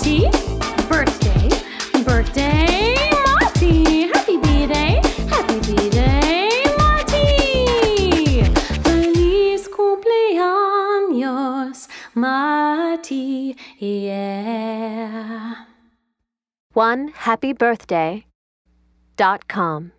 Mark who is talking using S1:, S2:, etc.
S1: Marty. Birthday, birthday, Marty. Happy birthday, happy birthday, Marty. Feliz cumpleaños, Marty. Yeah. One happy birthday dot com.